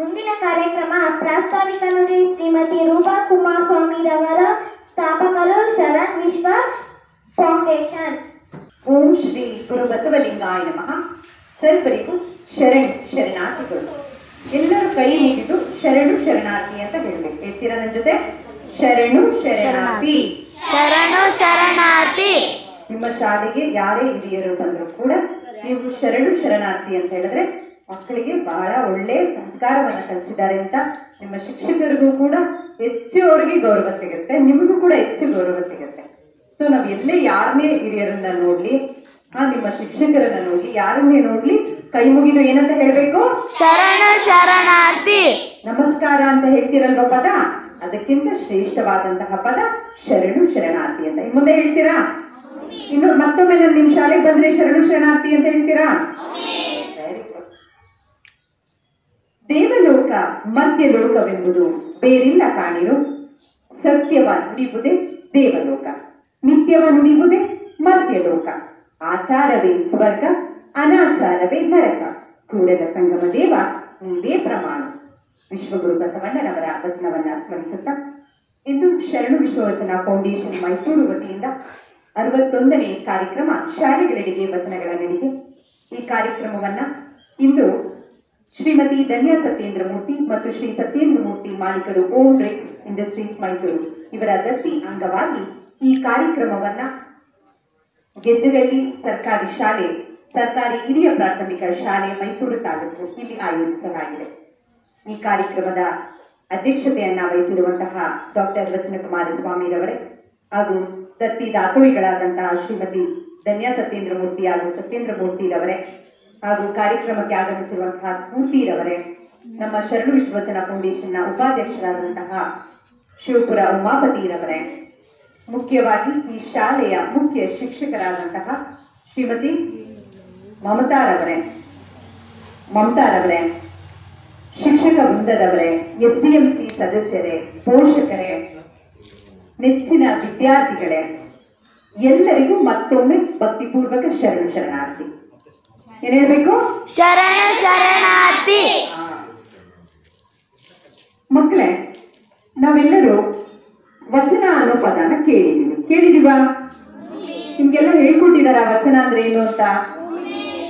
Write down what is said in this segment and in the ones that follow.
ಮುಂದಿನ ಕಾರ್ಯಕ್ರಮ ಪ್ರಾಸ್ತಾವಿಕ ನುಡಿ ಶ್ರೀಮತಿ ರೂಪಾ ರವರ ಸ್ಥಾಪಕರು ಶರಣ್ ವಿಶ್ವ ಫೌಂಡೇಶನ್. ಓಂ ಶ್ರೀ ಗುರು ಬಸವಲಿಂಗಾಯ ನಮಃ. ಸರ್ವರಿಗೂ ಶರಣ್ ಶರಣಾರ್ಥಿಗಳು. ಎಲ್ಲರೂ ಕೈ ನೀಡಿದ್ದು ಶರಣು ಶರಣಾರ್ಥಿ ಅಂತ ಹೇಳಬೇಕು. ಹೇಳ್ತೀರಾ ನನ್ನ ಜೊತೆ ಶರಣು ಶರಣಾರ್ಥಿ. ಶರಣು ಶರಣಾರ್ಥಿ. ನಿಮ್ಮ ಶಾಲೆಗೆ ಯಾರೇ ಹಿರಿಯರು ಬಂದರೂ ಕೂಡ ನೀವು ಶರಣು ಶರಣಾರ್ಥಿ ಅಂತ ಹೇಳಿದ್ರೆ ಮಕ್ಕಳಿಗೆ ಬಹಳ ಒಳ್ಳೆ ಸಂಸ್ಕಾರವನ್ನು ಕಲಿಸಿದ್ದಾರೆ ಅಂತ ನಿಮ್ಮ ಶಿಕ್ಷಕರಿಗೂ ಕೂಡ ಹೆಚ್ಚು ಅವರಿಗೆ ಗೌರವ ಸಿಗುತ್ತೆ ನಿಮಗೂ ಕೂಡ ಹೆಚ್ಚು ಗೌರವ ಸಿಗುತ್ತೆ. ಸೊ ನಾವು ಎಲ್ಲೇ ಯಾರನ್ನೇ ಹಿರಿಯರನ್ನ ನೋಡ್ಲಿ ಆ ನಿಮ್ಮ ಶಿಕ್ಷಕರನ್ನ ನೋಡ್ಲಿ ಯಾರನ್ನೇ ನೋಡ್ಲಿ ಕೈ ಮುಗಿದು ಏನಂತ ಹೇಳ್ಬೇಕು? ಶರಣ ಶರಣಾರ್ಥಿ. ನಮಸ್ಕಾರ ಅಂತ ಹೇಳ್ತೀರಲ್ವ ಪದ? ಅದಕ್ಕಿಂತ ಶ್ರೇಷ್ಠವಾದಂತಹ ಪದ ಶರಣು ಶರಣಾರ್ಥಿ ಅಂತ. ಮುಂದೆ ಹೇಳ್ತೀರಾ? ಇನ್ನು ಮತ್ತೊಮ್ಮೆ ನಾನು ನಿಮ್ ಶಾಲೆಗೆ ಬಂದ್ರೆ ಶರಣು ಶರಣಾರ್ಥಿ ಅಂತ ಹೇಳ್ತೀರಾ? ಮರ್ತ್ಯಲೋಕವೆಂಬುದು ಬೇರಿಲ್ಲ ಕಾಣಿರು. ಸತ್ಯವ ನುಡಿಯುವುದೇ ದೇವಲೋಕ. ನಿತ್ಯವ ನುಡಿಯುವುದೇ ಲೋಕ ಆಚಾರವೇ ಸ್ವರ್ಗ, ಅನಾಚಾರವೇ ನರಕ. ಕೂಡದ ಸಂಗಮ ದೇವ ನೀವೇ ಪ್ರಮಾಣ. ವಿಶ್ವಗುರು ಬಸವಣ್ಣನವರ ವಚನವನ್ನ ಸ್ಮರಿಸುತ್ತಾ, ಇಂದು ಶರಣು ವಿಶ್ವವಚನ ಫೌಂಡೇಶನ್ ಮೈಸೂರು ವತಿಯಿಂದ ಅರವತ್ತೊಂದನೇ ಕಾರ್ಯಕ್ರಮ ಶಾಲೆಗಳಿಗೆ ವಚನಗಳ ನಡಿಗೆ. ಈ ಕಾರ್ಯಕ್ರಮವನ್ನ ಇಂದು ಶ್ರೀಮತಿ ಧನ್ಯ ಸತ್ಯೇಂದ್ರ ಮೂರ್ತಿ ಮತ್ತು ಶ್ರೀ ಸತ್ಯೇಂದ್ರ ಮೂರ್ತಿ ಮಾಲೀಕರು ಓಂ ರಿಕ್ಸ್ ಇಂಡಸ್ಟ್ರೀಸ್ ಮೈಸೂರು. ಇವರ ದತ್ತಿ ಅಂಗವಾಗಿ ಈ ಕಾರ್ಯಕ್ರಮವನ್ನ ಗೆಜ್ಜೆಗಳ್ಳಿ ಸರ್ಕಾರಿ ಶಾಲೆ, ಸರ್ಕಾರಿ ಹಿರಿಯ ಪ್ರಾಥಮಿಕ ಶಾಲೆ ಮೈಸೂರು ತಾಲೂಕು ಇಲ್ಲಿ ಆಯೋಜಿಸಲಾಗಿದೆ. ಈ ಕಾರ್ಯಕ್ರಮದ ಅಧ್ಯಕ್ಷತೆಯನ್ನ ವಹಿಸಿರುವಂತಹ ಡಾಕ್ಟರ್ ವಚನಕುಮಾರ ಸ್ವಾಮಿರವರೇ ಹಾಗೂ ದತ್ತಿ ದಾಸೋಹಿಗಳಾದಂತಹ ಶ್ರೀಮತಿ ಧನ್ಯಾ ಸತ್ಯೇಂದ್ರ ಮೂರ್ತಿ ಹಾಗೂ ಸತ್ಯೇಂದ್ರ ಮೂರ್ತಿರವರೇ ಹಾಗೂ ಕಾರ್ಯಕ್ರಮಕ್ಕೆ ಆಗಮಿಸಿರುವಂತಹ ಸ್ಫೂರ್ತಿರವರೇ, ನಮ್ಮ ಶರಣು ವಿಶ್ವಚನ ಫೌಂಡೇಶನ್ನ ಉಪಾಧ್ಯಕ್ಷರಾದಂತಹ ಶಿವಪುರ ಉಮಾಪತಿರವರೇ, ಮುಖ್ಯವಾಗಿ ಈ ಶಾಲೆಯ ಮುಖ್ಯ ಶಿಕ್ಷಕರಾದಂತಹ ಶ್ರೀಮತಿ ಮಮತಾರವರೇ ಮಮತಾರವರೇ, ಶಿಕ್ಷಕ ವೃಂದದವರೇ ಎಸ್ ಡಿ ಎಂ ಸಿ ಸದಸ್ಯರೇ, ಪೋಷಕರೇ, ನೆಚ್ಚಿನ ವಿದ್ಯಾರ್ಥಿಗಳೇ, ಎಲ್ಲರಿಗೂ ಮತ್ತೊಮ್ಮೆ ಭಕ್ತಿಪೂರ್ವಕ ಶರಣು ಶರಣಾರ್ಥಿ. ಏನ್ ಶರಣ ಶರಣು ಶರಣಾರ್ಥಿ ಮಕ್ಕಳೇ ನಾವೆಲ್ಲರೂ ವಚನ ಅನ್ನೋ ಪದನ ಕೇಳಿದೀವಿ. ಕೇಳಿದೀವಾ? ನಿಮ್ಗೆಲ್ಲ ಹೇಳ್ಕೊಟ್ಟಿದಾರ ವಚನ ಅಂದ್ರೆ ಏನು ಅಂತ?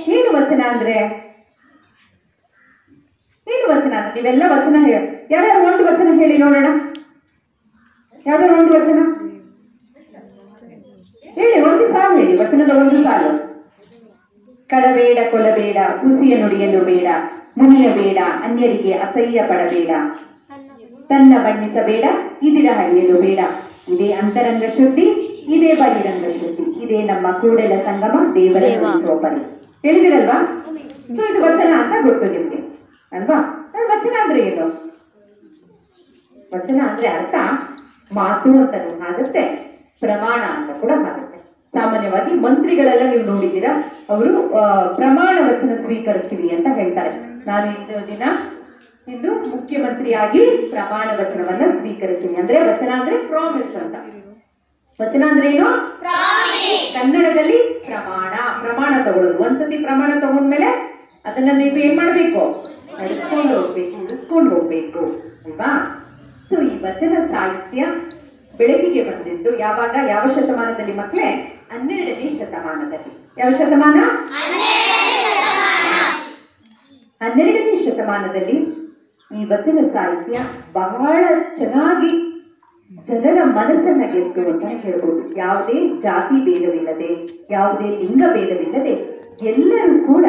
ಏನು ವಚನ ಅಂದ್ರೆ? ಏನು ವಚನ ಅಂದ್ರೆ? ನೀವೆಲ್ಲ ವಚನ ಹೇಳ. ಯಾವ್ಯಾರು ಒಂದು ವಚನ ಹೇಳಿ ನೋಡೋಣ? ಯಾವ್ದಾರು ಒಂದು ವಚನ? ಹೇಳಿ ಒಂದು ಸಾಲು ಹೇಳಿ. ವಚನದ ಒಂದು ಸಾಲು. ಕಳಬೇಡ ಕೊಲಬೇಡ ಕುಸಿಯ ನುಡಿಯಲು ಬೇಡ ಮುನಿಯಬೇಡ ಅನ್ಯರಿಗೆ ಅಸಹ್ಯ ಪಡಬೇಡ ತನ್ನ ಬಣ್ಣಿಸಬೇಡ ಇದಿರ ಹಳಿಯಲು ಬೇಡ. ಇದೇ ಅಂತರಂಗ ಶುದ್ಧಿ ಇದೇ ಬಹಿರಂಗ ಶುದ್ಧಿ ಇದೇ ನಮ್ಮ ಕೂಡಲ ಸಂಗಮ ದೇವರ ಸೋಪನೆ. ಹೇಳಿದಿರಲ್ವಾ ಸೊ ಇದು ವಚನ ಅಂತ ಗೊತ್ತು ನಿಮ್ಗೆ ಅಲ್ವಾ? ವಚನ ಅಂದ್ರೆ ಏನು? ವಚನ ಅಂದ್ರೆ ಅರ್ಥ ಮಾತು ಅಂತನೂ ಆಗುತ್ತೆ ಪ್ರಮಾಣ ಅಂತ ಕೂಡ ಆಗುತ್ತೆ ಸಾಮಾನ್ಯವಾಗಿ ಮಂತ್ರಿಗಳೆಲ್ಲ ನೀವು ನೋಡಿದ್ದೀರಾ? ಅವರು ಪ್ರಮಾಣ ವಚನ ಸ್ವೀಕರಿಸ್ತೀವಿ ಅಂತ ಹೇಳ್ತಾರೆ. ನಾನು ಇಂದು ದಿನ ಇಂದು ಮುಖ್ಯಮಂತ್ರಿಯಾಗಿ ಪ್ರಮಾಣ ವಚನವನ್ನ ಸ್ವೀಕರಿಸ್ತೀನಿ. ಅಂದ್ರೆ ವಚನ ಅಂದ್ರೆ ಪ್ರಾಮಿಸ್ ಅಂತ. ವಚನ ಅಂದ್ರೆ ಏನು? ಕನ್ನಡದಲ್ಲಿ ಪ್ರಮಾಣ. ಪ್ರಮಾಣ ತಗೊಳ್ಳೋದು. ಒಂದ್ಸತಿ ಪ್ರಮಾಣ ತಗೊಂಡ್ಮೇಲೆ ಅದನ್ನ ನೀವು ಏನ್ ಮಾಡ್ಬೇಕು? ನಡೆಸ್ಕೊಂಡು ಹೋಗ್ಬೇಕು ಉಳಿಸ್ಕೊಂಡು ಹೋಗ್ಬೇಕು ಅಲ್ವಾ? ಸೊ ಈ ವಚನ ಸಾಹಿತ್ಯ ಬೆಳಕಿಗೆ ಬಂದಿದ್ದು ಯಾವಾಗ? ಯಾವ ಶತಮಾನದಲ್ಲಿ ಮಕ್ಕಳೇ ಹನ್ನೆರಡನೇ ಶತಮಾನದಲ್ಲಿ. ಯಾವ ಶತಮಾನ? ಹನ್ನೆರಡನೇ ಶತಮಾನದಲ್ಲಿ ಈ ವಚನ ಸಾಹಿತ್ಯ ಬಹಳ ಚೆನ್ನಾಗಿ ಜನರ ಮನಸ್ಸನ್ನ ಗೆದ್ದು ಅಂತ ಹೇಳ್ಬೋದು. ಯಾವುದೇ ಜಾತಿ ಭೇದವಿಲ್ಲದೆ, ಯಾವುದೇ ಲಿಂಗ ಭೇದವಿಲ್ಲದೆ ಎಲ್ಲರೂ ಕೂಡ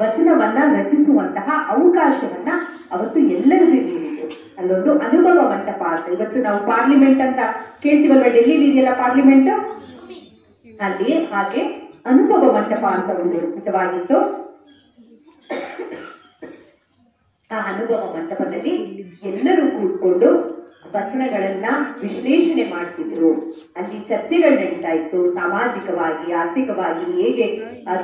ವಚನವನ್ನ ರಚಿಸುವಂತಹ ಅವಕಾಶವನ್ನ ಅವತ್ತು ಎಲ್ಲರಿಗೂ ನೀಡಿತು ಅಲ್ಲೊಂದು ಅನುಭವ ಮಂಟಪ ಅಂತ ಇವತ್ತು ನಾವು ಪಾರ್ಲಿಮೆಂಟ್ ಅಂತ ಕೇಳ್ತೀವಲ್ವ? ಡೆಲ್ಲಿ ಇದೆಯಲ್ಲ ಪಾರ್ಲಿಮೆಂಟ್? ಅಲ್ಲಿ ಹಾಗೆ ಅನುಭವ ಮಂಟಪ ಅಂತ ಒಂದು ರಚಿತವಾಗಿತ್ತು ಆ ಅನುಭವ ಮಂಟಪದಲ್ಲಿ ಎಲ್ಲರೂ ಕೂತ್ಕೊಂಡು ವಚನಗಳನ್ನ ವಿಶ್ಲೇಷಣೆ ಮಾಡ್ತಿದ್ರು. ಅಲ್ಲಿ ಚರ್ಚೆಗಳು ನಡೀತಾ ಇತ್ತು. ಸಾಮಾಜಿಕವಾಗಿ, ಆರ್ಥಿಕವಾಗಿ ಹೇಗೆ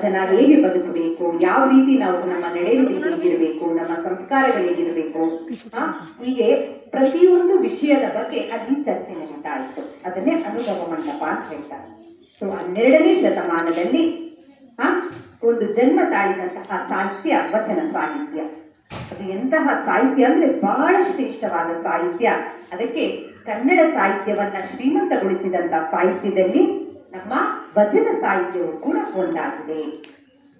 ಜನ ಹೇಗೆ ಬದುಕಬೇಕು, ಯಾವ ರೀತಿ ನಾವು ನಮ್ಮ ನಡೆಯುವುದು ಹೇಗಿರಬೇಕು, ನಮ್ಮ ಸಂಸ್ಕಾರಗಳು ಹೇಗಿರಬೇಕು ಹೀಗೆ ಪ್ರತಿಯೊಂದು ವಿಷಯದ ಬಗ್ಗೆ ಅಲ್ಲಿ ಚರ್ಚೆ ನಡೀತಾ ಇತ್ತು. ಅದನ್ನೇ ಅನುಭವ ಮಂಟಪ ಅಂತ ಹೇಳ್ತಾರೆ. ಸೊ ಹನ್ನೆರಡನೇ ಶತಮಾನದಲ್ಲಿ ಒಂದು ಜನ್ಮ ತಾಳಿದಂತಹ ಸಾಹಿತ್ಯ, ವಚನ ಸಾಹಿತ್ಯ. ಅದು ಎಂತಹ ಸಾಹಿತ್ಯ ಅಂದ್ರೆ ಬಹಳ ಶ್ರೇಷ್ಠವಾದ ಸಾಹಿತ್ಯ. ಅದಕ್ಕೆ ಕನ್ನಡ ಸಾಹಿತ್ಯವನ್ನ ಶ್ರೀಮಂತಗೊಳಿಸಿದಂತ ಸಾಹಿತ್ಯದಲ್ಲಿ ನಮ್ಮ ವಚನ ಸಾಹಿತ್ಯವು ಕೂಡ ಒಂದಾಗಿದೆ.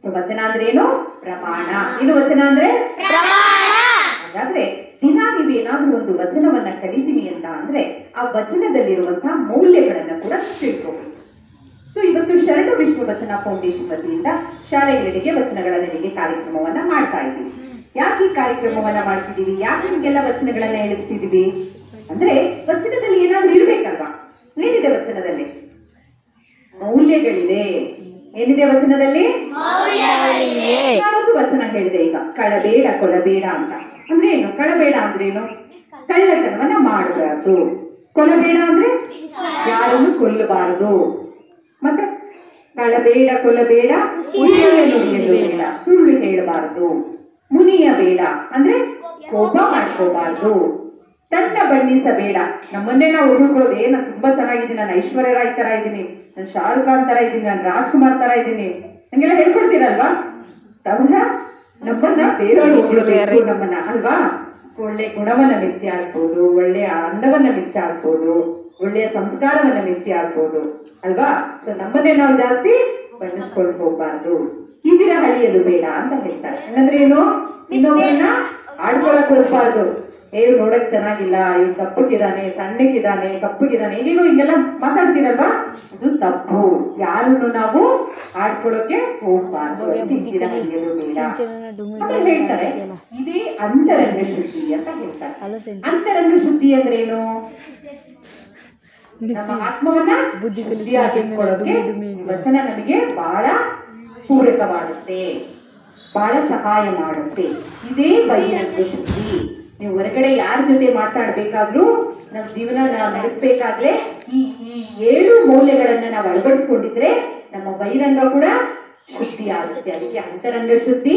ಸೊ ವಚನ ಅಂದ್ರೆ ಏನು? ಪ್ರಮಾಣ. ಏನು ವಚನ ಅಂದ್ರೆ? ಹಾಗಾದ್ರೆ ದಿನ ನೀವೇನಾದ್ರೂ ಒಂದು ವಚನವನ್ನ ಕಲಿತೀವಿ ಅಂತ ಅಂದ್ರೆ ಆ ವಚನದಲ್ಲಿರುವಂತಹ ಮೌಲ್ಯಗಳನ್ನ ಕೂಡ ತಿಳ್ಕೋಬೇಕು. ಸೊ ಇವತ್ತು ಶರಣ ವಿಶ್ವ ವಚನ ಫೌಂಡೇಶನ್ ವತಿಯಿಂದ ಶಾಲೆಗಳಿಗೆ ವಚನಗಳ ನೆಲೆಗೆ ಕಾರ್ಯಕ್ರಮವನ್ನ ಮಾಡ್ತಾ ಇದ್ದೀವಿ. ಯಾಕೆ ಈ ಕಾರ್ಯಕ್ರಮವನ್ನ ಮಾಡ್ತಿದ್ದೀವಿ? ಯಾಕೆ ನಿಮ್ಗೆಲ್ಲ ವಚನಗಳನ್ನ ಹೇಳಿಸ್ತಿದೀವಿ ಅಂದ್ರೆ ವಚನದಲ್ಲಿ ಏನಾದ್ರೂ ಇರ್ಬೇಕಲ್ವಾ? ಏನಿದೆ ವಚನದಲ್ಲಿ? ಮೌಲ್ಯಗಳಿದೆ. ಏನಿದೆ ವಚನದಲ್ಲಿ? ನಾನೊಂದು ವಚನ ಹೇಳಿದೆ ಈಗ? ಕಳಬೇಡ ಕೊಳಬೇಡ ಅಂತ. ಅಂದ್ರೆ ಏನು? ಕಳಬೇಡ ಅಂದ್ರೆ ಏನು? ಕಳ್ಳತನವನ್ನ ಮಾಡಬಾರ್ದು ಕೊಲಬೇಡ ಅಂದ್ರೆ? ಯಾರನ್ನು ಕೊಲ್ಲಬಾರದು. ಮತ್ತೆ? ಕೊಲಬೇಡ ಉಸಿರು ಬೇಡ ಸುಳ್ಳು ಹೇಳಬಾರದು. ಮುನಿಯ ಬೇಡ. ಅಂದ್ರೆ ಕೋಪ ಮಾಡ್ಕೋಬಾರ್ದು. ತನ್ನ ಬಣ್ಣಿಸಬೇಡ. ನಮ್ಮನ್ನೇ ನಾವು ಹೊಗಳ್ಕೊಳ್ಳೋದು ಏನ ನಾನು ತುಂಬಾ ಚೆನ್ನಾಗಿದ್ದೀನಿ. ನಾನು ಐಶ್ವರ್ಯ ರಾಯ್ ತರ ಇದ್ದೀನಿ. ನಾನು ಶಾರುಖ್ ಖಾನ್ ತರ ಇದ್ದೀನಿ. ನಾನು ರಾಜ್ಕುಮಾರ್ ತರ ಇದ್ದೀನಿ. ಹಂಗೆಲ್ಲ ಹೇಳ್ಕೊಡ್ತೀರಲ್ವಾ? ತವರ ನಮ್ಮನ್ನ ಬೇರೆಯವರು ಹೊಗಳ್ಬೇಕು ನಮ್ಮನ್ನ ಅಲ್ವಾ? ಒಳ್ಳೆ ಗುಣವನ್ನ ಮೆಚ್ಚಿ ಹಾಕ್ಬೋದು ಒಳ್ಳೆ ಅಂದವನ್ನ ಮೆಚ್ಚಿ ಆಗ್ಬೋದು ಒಳ್ಳೆಯ ಸಂಸ್ಕಾರವನ್ನು ಮೆಚ್ಚಿ ಆಗ್ಬೋದು. ಅಲ್ವಾ? ಸೊ ನಮ್ಮನ್ನೇ ನಾವು ಜಾಸ್ತಿ ಬಣ್ಣಿಸ್ಕೊಂಡು ಹೋಗ್ಬಾರ್ದು. ಕಿದಿರ ಹಳಿಯಲು ಬೇಡ ಅಂತ ಹೇಳ್ತಾರೆ. ಹಂಗಂದ್ರೆ ಏನು? ಇನ್ನೊಬ್ಬರನ್ನ ಆಡ್ಕೊಳಕ್ ಹೋಗ್ಬಾರ್ದು. ಏ ನೋಡಕ್ ಚೆನ್ನಾಗಿಲ್ಲ ಇವ್ ಕಪ್ಪಗಿದಾನೆ ಸಣ್ಣಗಿದಾನೆ ಕಪ್ಪಗಿದಾನೆ ಏನೇನೋ ಹಿಂಗೆಲ್ಲ ಮಾತಾಡ್ತೀರಲ್ವಾ? ಅದು ತಪ್ಪು. ಯಾರನ್ನು ನಾವು ಆಡ್ಕೊಳಕ್ಕೆ ಹೋಗ್ಬಾರ್ದು ಹೇಳ್ತಾರೆ ಇದೇ ಅಂತರಂಗ ಶುದ್ಧಿ ಅಂತ ಹೇಳ್ತಾರೆ. ಅಂತರಂಗ ಶುದ್ಧಿ ಅಂದ್ರೆ ಏನು ಶುದ್ಧಿಯಾಗಿಟ್ಕೊಳ್ಳೋಕೆ ವಚನ ನಮಗೆ ಬಹಳ ಪೂರಕವಾಗುತ್ತೆ. ಬಹಳ ಸಹಾಯ ಮಾಡುತ್ತೆ. ಇದೇ ಬಹಿರಂಗ ಶುದ್ಧಿ. ನೀವು ಹೊರಗಡೆ ಯಾರ ಜೊತೆ ಮಾತಾಡ್ಬೇಕಾದ್ರೂ ನಮ್ಮ ಜೀವನ ನಡೆಸಬೇಕಾದ್ರೆ ಈ ಈ ಏಳು ಮೌಲ್ಯಗಳನ್ನ ನಾವು ಅಳವಡಿಸ್ಕೊಂಡಿದ್ರೆ ನಮ್ಮ ಬಹಿರಂಗ ಕೂಡ ಶುದ್ಧಿ ಆಗುತ್ತೆ ಅದಕ್ಕೆ ಅಂತರಂಗ ಶುದ್ಧಿ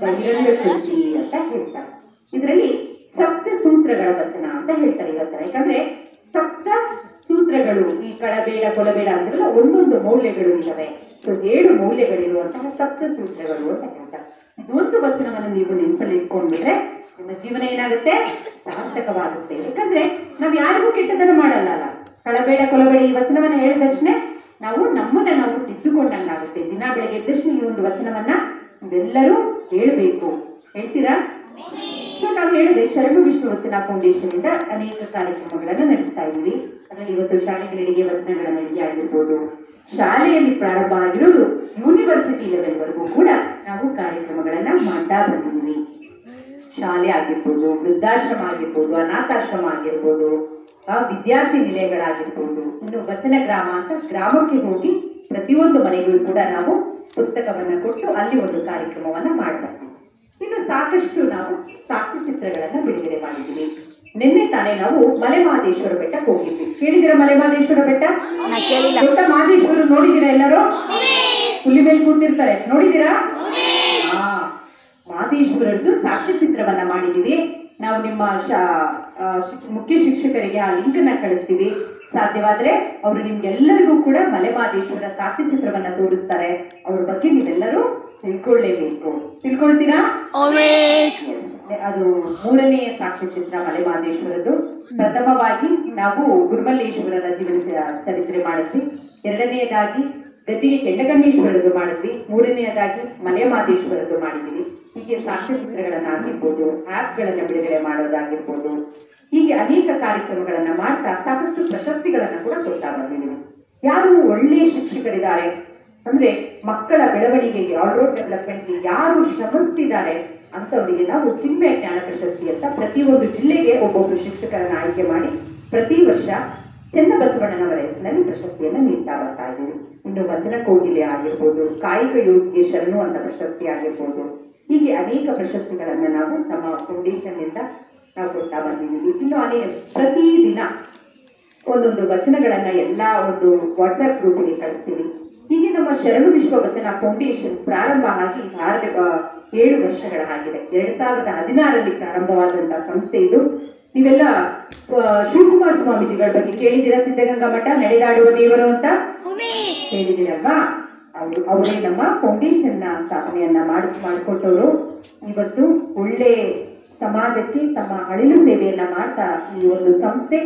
ಬಹಿರಂಗ ಶುದ್ಧಿ ಅಂತ ಹೇಳ್ತಾರೆ. ಇದರಲ್ಲಿ ಸಪ್ತ ಸೂತ್ರಗಳ ವಚನ ಅಂತ ಹೇಳ್ತಾರೆ ಈ ವಚನ. ಯಾಕಂದ್ರೆ ಸಪ್ತ ಸೂತ್ರಗಳು ಈ ಕಳಬೇಡ ಕೊಲಬೇಡ ಅಂದ್ರಲ್ಲ ಒಂದೊಂದು ಮೌಲ್ಯಗಳು ಇದ್ದಾವೆ. ಸೊ ಏಳು ಮೌಲ್ಯಗಳಿರುವಂತಹ ಸಪ್ತ ಸೂತ್ರಗಳು ಅಂತ ಹೇಳ್ತಾರೆ. ಇದೊಂದು ವಚನವನ್ನು ನೀವು ನೆನಪಲ್ಲಿ ಇಟ್ಕೊಂಡ್ಬಿಟ್ರೆ ನಿಮ್ಮ ಜೀವನ ಏನಾಗುತ್ತೆ? ಸಾರ್ಥಕವಾಗುತ್ತೆ. ಯಾಕಂದ್ರೆ ನಾವು ಯಾರಿಗೂ ಕೆಟ್ಟದನ್ನು ಮಾಡಲ್ಲ ಅಲ್ಲ. ಕಳಬೇಡ ಕೊಲಬೇಡ ಈ ವಚನವನ್ನ ಹೇಳಿದಷ್ಟೇ ನಾವು ನಮ್ಮನ್ನ ನಾವು ಸಿದ್ದುಕೊಂಡಂಗಾಗುತ್ತೆ ದಿನ ಬೆಳಗ್ಗೆ ಎದ್ದಷ್ಟು ಈ ಒಂದು ವಚನವನ್ನ ಎಲ್ಲರೂ ಹೇಳಬೇಕು. ಹೇಳ್ತೀರಾ? ಸೊ ನಾವು ಹೇಳಿದೆ ಶರಣು ವಿಷ್ಣು ವಚನ ಫೌಂಡೇಶನ್ ಇಂದ ಅನೇಕ ಕಾರ್ಯಕ್ರಮಗಳನ್ನು ನಡೆಸ್ತಾ ಇದ್ದೀವಿ. ಅದರಲ್ಲಿ ಇವತ್ತು ಶಾಲೆಗಳಿಗೆ ವಚನಗಳ ಮಳಿಗೆ ಆಗಿರ್ಬೋದು ಶಾಲೆಯಲ್ಲಿ ಪ್ರಾರಂಭ ಆಗಿರೋದು ಯೂನಿವರ್ಸಿಟಿ ಲೆವೆಲ್ವರೆಗೂ ಕೂಡ ನಾವು ಕಾರ್ಯಕ್ರಮಗಳನ್ನ ಮಾಡ್ತಾ ಬಂದಿದ್ವಿ. ಶಾಲೆ ಆಗಿರ್ಬೋದು, ವೃದ್ಧಾಶ್ರಮ ಆಗಿರ್ಬೋದು, ಅನಾಥಾಶ್ರಮ ಆಗಿರ್ಬೋದು, ಆ ವಿದ್ಯಾರ್ಥಿ ನಿಲಯಗಳಾಗಿರ್ಬೋದು ಇನ್ನು ವಚನ ಗ್ರಾಮ ಅಂತ ಗ್ರಾಮಕ್ಕೆ ಹೋಗಿ ಪ್ರತಿಯೊಂದು ಮನೆಗೂ ಕೂಡ ನಾವು ಪುಸ್ತಕವನ್ನ ಕೊಟ್ಟು ಅಲ್ಲಿ ಒಂದು ಕಾರ್ಯಕ್ರಮವನ್ನ ಮಾಡ್ತಾ ಇನ್ನು ಸಾಕಷ್ಟು ನಾವು ಸಾಕ್ಷ್ಯಚಿತ್ರಗಳನ್ನ ಬಿಡುಗಡೆ ಮಾಡಿದ್ದೀವಿ ನಿನ್ನೆ ತಾನೇ ನಾವು ಮಲೆಮಹದೇಶ್ವರ ಬೆಟ್ಟಕ್ಕೆ ಹೋಗಿದ್ವಿ. ಕೇಳಿದಿರ ಮಲೆಮಹದೇಶ್ವರ ಬೆಟ್ಟ? ದೊಡ್ಡ ಮಹದೇಶ್ವರ ನೋಡಿದ್ದೀರಾ ಎಲ್ಲರೂ? ಹುಲಿ ಮೇಲೆ ಕೂತಿರ್ತಾರೆ. ನೋಡಿದ್ದೀರಾ? ಮಹದೇಶ್ವರದ್ದು ಸಾಕ್ಷ್ಯ ಚಿತ್ರವನ್ನ ಮಾಡಿದೀವಿ ನಾವು ನಿಮ್ಮ ಮುಖ್ಯ ಶಿಕ್ಷಕರಿಗೆ ಆ ಲಿಂಕ್ ಅನ್ನ ಕಳಿಸ್ತೀವಿ. ಸಾಧ್ಯವಾದ್ರೆ ಅವರು ನಿಮ್ಗೆಲ್ಲರಿಗೂ ಕೂಡ ಮಲೆಮಹದೇಶ್ವರ ಸಾಕ್ಷ್ಯಚಿತ್ರವನ್ನ ತೋರಿಸ್ತಾರೆ. ಅವ್ರ ಬಗ್ಗೆ ನೀವೆಲ್ಲರೂ ತಿಳ್ಕೊಳ್ಳೇಬೇಕು. ತಿಳ್ಕೊಳ್ತೀರಾ? ಅದು ಮೂರನೆಯ ಸಾಕ್ಷ್ಯಚಿತ್ರ ಮಲೆಮಹದೇಶ್ವರದ್ದು. ಪ್ರಥಮವಾಗಿ ನಾವು ಗುರುಮಲ್ಲೇಶ್ವರರ ಜೀವನ ಚರಿತ್ರೆ ಮಾಡಿದ್ವಿ. ಎರಡನೆಯದಾಗಿ ಗದ್ದಿಗೆ ಕೆಂಡಗಣ್ಣೇಶ್ವರದ್ದು ಮಾಡಿದ್ವಿ. ಮೂರನೆಯದಾಗಿ ಮಲೆಮಹದೇಶ್ವರದ್ದು ಮಾಡಿದ್ವಿ ಹೀಗೆ ಆಗಿರ್ಬೋದು ಆ್ಯಪ್ಗಳನ್ನ ಬಿಡುಗಡೆ ಮಾಡೋದಾಗಿರ್ಬೋದು. ಹೀಗೆ ಅನೇಕ ಕಾರ್ಯಕ್ರಮಗಳನ್ನ ಮಾಡ್ತಾ ಸಾಕಷ್ಟು ಪ್ರಶಸ್ತಿಗಳನ್ನ ಕೂಡ ಕೊಡ್ತಾ ಬಂದಿದ್ದೀವಿ. ಯಾರು ಒಳ್ಳೆಯ ಶಿಕ್ಷಕರಿದ್ದಾರೆ ಅಂದ್ರೆ ಮಕ್ಕಳ ಬೆಳವಣಿಗೆಗೆ ಆಲ್ರೌಂಡ್ ಡೆವಲಪ್ಮೆಂಟ್ಗೆ ಯಾರು ಶ್ರಮಿಸ್ತಿದ್ದಾರೆ ಅಂತವರಿಗೆ ನಾವು ಚಿನ್ಮಯ ಜ್ಞಾನ ಪ್ರಶಸ್ತಿ ಅಂತ ಪ್ರತಿಯೊಂದು ಜಿಲ್ಲೆಗೆ ಒಬ್ಬೊಬ್ಬರು ಶಿಕ್ಷಕರನ್ನ ಆಯ್ಕೆ ಮಾಡಿ ಪ್ರತಿ ವರ್ಷ ಚನ್ನಬಸವಣ್ಣನವರ ಹೆಸರಿನಲ್ಲಿ ಪ್ರಶಸ್ತಿಯನ್ನು ನೀಡ್ತಾ ಬರ್ತಾ ಇದ್ದೀವಿ. ಇನ್ನು ವಚನ ಕೋಗಿಲೆ ಆಗಿರ್ಬೋದು, ಕಾಯಕ ಯೋಗಿಗೆ ಶರಣು ಅಂತ ಪ್ರಶಸ್ತಿ ಆಗಿರ್ಬೋದು, ಹೀಗೆ ಅನೇಕ ಪ್ರಶಸ್ತಿಗಳನ್ನು ನಾವು ನಮ್ಮ ಫೌಂಡೇಶನ್ ಇಂದ ನಾವು ಕೊಡ್ತಾ ಬಂದಿದ್ದೀವಿ. ಇನ್ನು ಅನೇಕ ಪ್ರತಿದಿನ ಒಂದೊಂದು ವಚನಗಳನ್ನು ಎಲ್ಲ ಒಂದು ವಾಟ್ಸಪ್ ಗ್ರೂಪಿಗೆ ಕಳಿಸ್ತೀವಿ. ಹೀಗೆ ನಮ್ಮ ಶರಣು ವಿಶ್ವ ವಚನ ಫೌಂಡೇಶನ್ ಪ್ರಾರಂಭ ಆಗಿ ಆರು ಏಳು ಏಳು ವರ್ಷಗಳಾಗಿದೆ. ಎರಡ್ ಸಾವಿರದ ಹದಿನಾರರಲ್ಲಿ ಪ್ರಾರಂಭವಾದಂತಹ ಸಂಸ್ಥೆ ಇದು. ನೀವೆಲ್ಲ ಶಿವಕುಮಾರ್ ಶಿವಕುಮಾರ ಸ್ವಾಮೀಜಿಗಳ ಬಗ್ಗೆ ಕೇಳಿದ್ದೀರಾ? ಸಿದ್ಧಗಂಗಾ ಮಠ ನಡೆದಾಡುವ ದೇವರು ಅಂತ? ಹೇಳಿದಿರಲ್ವಾ ಅವರು ಅವರೇ ನಮ್ಮ ಫೌಂಡೇಶನ್ನ ಸ್ಥಾಪನೆಯನ್ನ ಮಾಡಿ ಮಾಡಿಕೊಟ್ಟವರು. ಇವತ್ತು ಒಳ್ಳೆ ಸಮಾಜಕ್ಕೆ ತಮ್ಮ ಅಳಿಲು ಸೇವೆಯನ್ನ ಮಾಡ್ತಾ ಈ ಒಂದು ಸಂಸ್ಥೆ.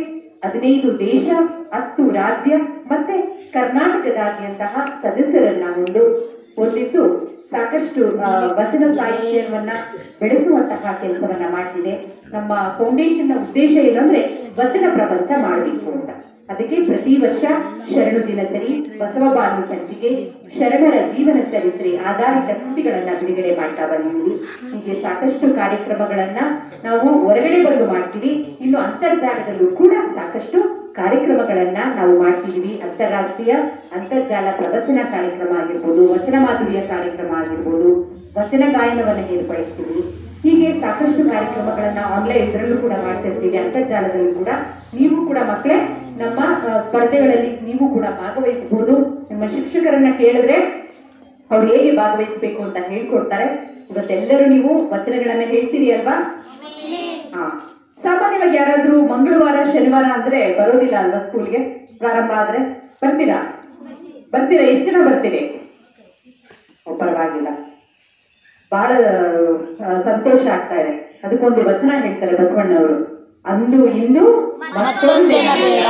ಹದಿನೈದು ದೇಶ ಹತ್ತು ರಾಜ್ಯ ಮತ್ತೆ ಕರ್ನಾಟಕದಾದ್ಯಂತಹ ಸದಸ್ಯರನ್ನ ಒಂದು ಹೊಂದಿದ್ದು ಸಾಕಷ್ಟು ವಚನ ಸಾಹಿತ್ಯವನ್ನ ಬೆಳೆಸುವಂತಹ ಕೆಲಸವನ್ನ ಮಾಡ್ತಿದೆ. ನಮ್ಮ ಫೌಂಡೇಶನ್ನ ಉದ್ದೇಶ ಏನಂದ್ರೆ ವಚನ ಪ್ರಪಂಚ ಮಾಡಬೇಕು ಅಂತ. ಅದಕ್ಕೆ ಪ್ರತಿ ವರ್ಷ ಶರಣು ದಿನಚರಿ, ಬಸವ ಬಾನು ಸಂಚಿಕೆ, ಶರಣರ ಜೀವನ ಚರಿತ್ರೆ, ಆಧಾರಿತ ಕೃತಿಗಳನ್ನ ಬಿಡುಗಡೆ ಮಾಡ್ತಾ ಬಂದಿದ್ದೀವಿ. ಹೀಗೆ ಸಾಕಷ್ಟು ಕಾರ್ಯಕ್ರಮಗಳನ್ನ ನಾವು ಹೊರಗಡೆ ಬಂದು ಮಾಡ್ತೀವಿ. ಇನ್ನು ಅಂತರ್ಜಾಲದಲ್ಲೂ ಕೂಡ ಸಾಕಷ್ಟು ಕಾರ್ಯಕ್ರಮಗಳನ್ನ ನಾವು ಮಾಡ್ತಿದ್ದೀವಿ ಅಂತಾರಾಷ್ಟ್ರೀಯ ಅಂತರ್ಜಾಲ ಪ್ರವಚನ ಕಾರ್ಯಕ್ರಮ ಆಗಿರ್ಬೋದು ವಚನ ಮಾಧುರಿಯ ಕಾರ್ಯಕ್ರಮ ಆಗಿರ್ಬೋದು ವಚನ ಗಾಯನವನ್ನು ಏರ್ಪಡಿಸ್ತೀವಿ. ಹೀಗೆ ಸಾಕಷ್ಟು ಕಾರ್ಯಕ್ರಮಗಳನ್ನ ಆನ್ಲೈನ್ ಇದರಲ್ಲೂ ಕೂಡ ಮಾಡ್ತಿರ್ತೀವಿ. ಅಂತರ್ಜಾಲದಲ್ಲೂ ಕೂಡ. ನೀವು ಕೂಡ ಮಕ್ಕಳೇ ನಮ್ಮ ಸ್ಪರ್ಧೆಗಳಲ್ಲಿ ನೀವು ಕೂಡ ಭಾಗವಹಿಸಬಹುದು. ನಿಮ್ಮ ಶಿಕ್ಷಕರನ್ನ ಕೇಳಿದ್ರೆ ಅವ್ರು ಹೇಗೆ ಭಾಗವಹಿಸಬೇಕು ಅಂತ ಹೇಳ್ಕೊಡ್ತಾರೆ. ಇವತ್ತೆಲ್ಲರೂ ನೀವು ವಚನಗಳನ್ನ ಹೇಳ್ತೀರಿ ಅಲ್ವಾ? ಹಾ. ಸಾಮಾನ್ಯವಾಗಿ ಯಾರಾದ್ರೂ ಮಂಗಳವಾರ ಶನಿವಾರ ಅಂದ್ರೆ ಬರೋದಿಲ್ಲ ಅಲ್ವಾ ಸ್ಕೂಲ್ಗೆ? ಪ್ರಾರಂಭ ಆದ್ರೆ? ಬರ್ತೀರಾ? ಬರ್ತೀರಾ? ಎಷ್ಟು ಜನ ಬರ್ತೀರಿ? ಪರವಾಗಿಲ್ಲ. ಬಹಳ ಸಂತೋಷ ಆಗ್ತಾ ಇದೆ. ಅದಕ್ಕೊಂದು ವಚನ ಹೇಳ್ತಾರೆ ಬಸವಣ್ಣವರು. ಅಂದು ಇಂದು ದಿನವಿಂದೆ ಬೇಡ.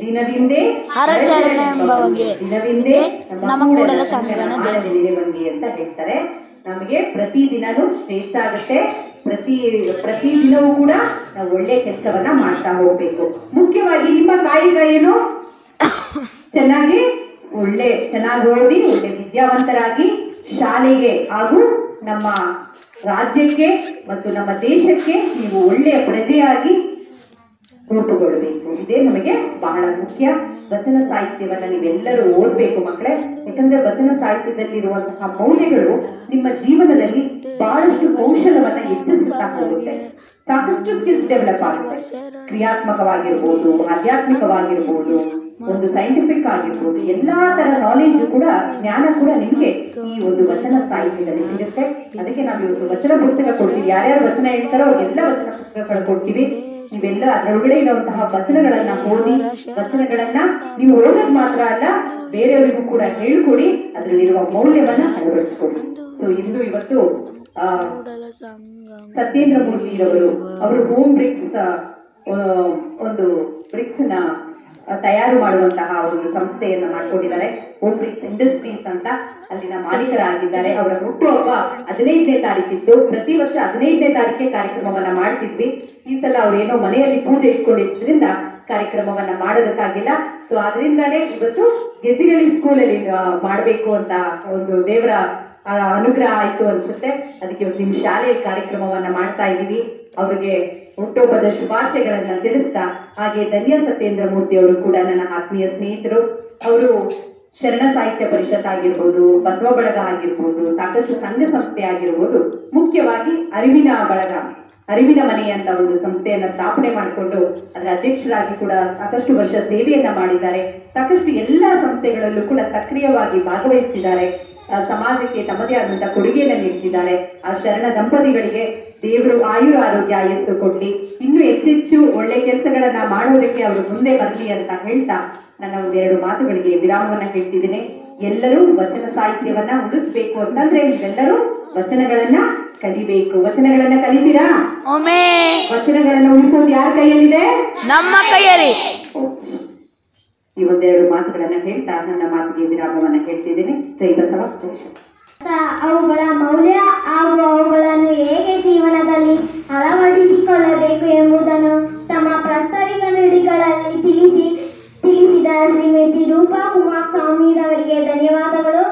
ದಿನವಿಂದೇ ದಿನವಿಂದೆ ನಮ್ಮ ಕೂಡಲ ಸಂಗನ ದೇವರಿಗೆ ದಿನೇ ಅಂತ ಹೇಳ್ತಾರೆ ನಮಗೆ ಪ್ರತಿ ದಿನನೂ ಶ್ರೇಷ್ಠ ಆಗುತ್ತೆ. ಪ್ರತಿ ಪ್ರತಿ ದಿನವೂ ಕೂಡ ನಾವು ಒಳ್ಳೆ ಕೆಲಸವನ್ನ ಮಾಡ್ತಾ ಹೋಗ್ಬೇಕು. ಮುಖ್ಯವಾಗಿ ನಿಮ್ಮ ಕಾಯಿಕ ಏನು? ಚೆನ್ನಾಗಿ ಒಳ್ಳೆ, ಚೆನ್ನಾಗಿ ಓದಿ, ಒಳ್ಳೆ ವಿದ್ಯಾವಂತರಾಗಿ ಶಾಲೆಗೆ ಹಾಗೂ ನಮ್ಮ ರಾಜ್ಯಕ್ಕೆ ಮತ್ತು ನಮ್ಮ ದೇಶಕ್ಕೆ ನೀವು ಒಳ್ಳೆಯ ಪ್ರಜೆಯಾಗಿ ರೂಪುಗೊಳ್ಳಬೇಕು ಇದೇ ನಮಗೆ ಬಹಳ ಮುಖ್ಯ. ವಚನ ಸಾಹಿತ್ಯವನ್ನು ನೀವೆಲ್ಲರೂ ಓದಬೇಕು ಮಕ್ಕಳೇ. ಯಾಕಂದ್ರೆ ವಚನ ಸಾಹಿತ್ಯದಲ್ಲಿರುವಂತಹ ಮೌಲ್ಯಗಳು ನಿಮ್ಮ ಜೀವನದಲ್ಲಿ ಬಹಳಷ್ಟು ಕೌಶಲವನ್ನ ಹೆಚ್ಚಿಸುತ್ತಾ ಹೋಗುತ್ತೆ. ಸಾಕಷ್ಟು ಸ್ಕಿಲ್ಸ್ ಡೆವಲಪ್ ಆಗುತ್ತೆ. ಕ್ರಿಯಾತ್ಮಕವಾಗಿರ್ಬೋದು ಆಧ್ಯಾತ್ಮಿಕವಾಗಿರ್ಬೋದು ಒಂದು ಸೈಂಟಿಫಿಕ್ ಆಗಿರ್ಬೋದು, ಎಲ್ಲಾ ತರ ನಾಲೆಜ್ ಕೂಡ, ಜ್ಞಾನ ಕೂಡ ನಿಮಗೆ ಈ ಒಂದು ವಚನ ಸಾಹಿತ್ಯದಲ್ಲಿ ಸಿಗುತ್ತೆ. ಅದಕ್ಕೆ ನಾವು ಇವತ್ತು ವಚನ ಪುಸ್ತಕ ಕೊಡ್ತೀವಿ. ಯಾರ್ಯಾರು ವಚನ ಹೇಳ್ತಾರೋ ಅವ್ರಿಗೆಲ್ಲ ವಚನ ಪುಸ್ತಕಗಳು ಕೊಡ್ತೀವಿ. ನೀವೆಲ್ಲ ಅದರೊಳಗಡೆ ಇರುವಂತಹ ವಚನಗಳನ್ನ ಓದಿ, ವಚನಗಳನ್ನ ನೀವು ಓದೋದ್ ಮಾತ್ರ ಅಲ್ಲ, ಬೇರೆಯವರಿಗೂ ಕೂಡ ಹೇಳ್ಕೊಡಿ, ಅದರಲ್ಲಿರುವ ಮೌಲ್ಯವನ್ನ ಅಳವಡಿಸ್ಕೊಡಿ. ಸೊ ಇಂದು ಇವತ್ತು, ಆ, ಸತ್ಯೇಂದ್ರ ಮೂರ್ತಿ ಅವರು ಹೋಮ್ ಬ್ರಿಕ್ಸ್ ಒಂದು ಬ್ರಿಕ್ಸ್ನ ತಯಾರು ಮಾಡುವಂತಹ ಒಂದು ಸಂಸ್ಥೆಯನ್ನ ಮಾಡ್ಕೊಂಡಿದ್ದಾರೆ. ಹೋಮ್ ಬ್ರಿಕ್ಸ್ ಇಂಡಸ್ಟ್ರೀಸ್ ಅಂತ ಅಲ್ಲಿನ ಮಾಲೀಕರಾಗಿದ್ದಾರೆ. ಅವರ ಹುಟ್ಟುಹಬ್ಬ ಹದಿನೈದನೇ ತಾರೀಕಿತ್ತು. ಪ್ರತಿ ವರ್ಷ ಹದಿನೈದನೇ ತಾರೀಕೆ ಕಾರ್ಯಕ್ರಮವನ್ನ ಮಾಡ್ತಿದ್ವಿ. ಈ ಸಲ ಅವ್ರೇನೋ ಮನೆಯಲ್ಲಿ ಪೂಜೆ ಇಟ್ಕೊಂಡಿದ್ದರಿಂದ ಕಾರ್ಯಕ್ರಮವನ್ನ ಮಾಡೋದಕ್ಕಾಗಿಲ್ಲ. ಸೊ ಅದರಿಂದಲೇ ಇವತ್ತು ಗೆಜ್ಜಿಗಳಿ ಸ್ಕೂಲಲ್ಲಿ ಮಾಡಬೇಕು ಅಂತ ಒಂದು ದೇವರ ಅನುಗ್ರಹ ಆಯ್ತು ಅನ್ಸುತ್ತೆ. ಅದಕ್ಕೆ ಇವತ್ತು ನಿಮ್ಮ ಕಾರ್ಯಕ್ರಮವನ್ನ ಮಾಡ್ತಾ ಇದ್ದೀವಿ ಅವರಿಗೆ ಹುಟ್ಟುಹಬ್ಬದ ಶುಭಾಶಯಗಳನ್ನ ತಿಳಿಸ್ತಾ, ಹಾಗೆ ಧನ್ಯ ಸತ್ಯೇಂದ್ರ ಮೂರ್ತಿ ಅವರು ಕೂಡ ನನ್ನ ಆತ್ಮೀಯ ಸ್ನೇಹಿತರು. ಅವರು ಶರಣ ಸಾಹಿತ್ಯ ಪರಿಷತ್ ಆಗಿರ್ಬೋದು, ಬಸವ ಬಳಗ ಆಗಿರ್ಬೋದು, ಸಾಕಷ್ಟು ಸಂಘ ಸಂಸ್ಥೆ ಆಗಿರ್ಬೋದು, ಮುಖ್ಯವಾಗಿ ಅರಿವಿನ ಬಳಗ, ಅರಿವಿನ ಮನೆ ಅಂತ ಒಂದು ಸಂಸ್ಥೆಯನ್ನ ಸ್ಥಾಪನೆ ಮಾಡಿಕೊಂಡು ಅದರ ಅಧ್ಯಕ್ಷರಾಗಿ ಕೂಡ ಸಾಕಷ್ಟು ವರ್ಷ ಸೇವೆಯನ್ನ ಮಾಡಿದ್ದಾರೆ. ಸಾಕಷ್ಟು ಎಲ್ಲ ಸಂಸ್ಥೆಗಳಲ್ಲೂ ಕೂಡ ಸಕ್ರಿಯವಾಗಿ ಭಾಗವಹಿಸ್ತಿದ್ದಾರೆ. ಸಮಾಜಕ್ಕೆ ತಮ್ಮದೇ ಆದಂತಹ ಕೊಡುಗೆಯನ್ನು ನೀಡ್ತಿದ್ದಾರೆ. ಆ, ಶರಣ ದಂಪತಿಗಳಿಗೆ ದೇವರು ಆಯುರ ಆರೋಗ್ಯ ಆಯಸ್ಸು ಕೊಡ್ಲಿ ಇನ್ನು ಹೆಚ್ಚೆಚ್ಚು ಒಳ್ಳೆ ಕೆಲಸಗಳನ್ನ ಮಾಡೋದಕ್ಕೆ ಅವರು ಮುಂದೆ ಬರಲಿ ಅಂತ ಹೇಳ್ತಾ ನನ್ನ ಒಂದೆರಡು ಮಾತುಗಳಿಗೆ ವಿರಾಮವನ್ನ ಹೇಳ್ತಿದ್ದೇನೆ. ಎಲ್ಲರೂ ವಚನ ಸಾಹಿತ್ಯವನ್ನ ಉಳಿಸ್ಬೇಕು ಅಂತಂದ್ರೆ ನೀವೆಲ್ಲರೂ ವಚನಗಳನ್ನ ಕಲಿಬೇಕು. ವಚನಗಳನ್ನ ಕಲಿತೀರಾ? ವಚನಗಳನ್ನ ಉಳಿಸೋದು ಯಾರ ಕೈಯಲ್ಲಿದೆ? ನಮ್ಮ ಕೈಯಲ್ಲಿ. ಈ ಒಂದೆರಡು ಮಾತುಗಳನ್ನ ಹೇಳ್ತಾ ನನ್ನ ಮಾತಿಗೆ ವಿರಾಮವನ್ನ ಹೇಳ್ತಿದ್ದೇನೆ. ಜೈ ಬಸವ ಜೈ ಅವುಗಳ ಮೌಲ್ಯ ಹಾಗೂ ಅವುಗಳನ್ನು ಹೇಗೆ ಜೀವನದಲ್ಲಿ ಅಳವಡಿಸಿಕೊಳ್ಳಬೇಕು ಎಂಬುದನ್ನು ತಮ್ಮ ಪ್ರಾಸ್ತಾವಿಕ ನುಡಿಗಳಲ್ಲಿ ತಿಳಿಸಿ ತಿಳಿಸಿದ ಶ್ರೀಮತಿ ರೂಪಾ ಅವರಿಗೆ ಧನ್ಯವಾದಗಳು.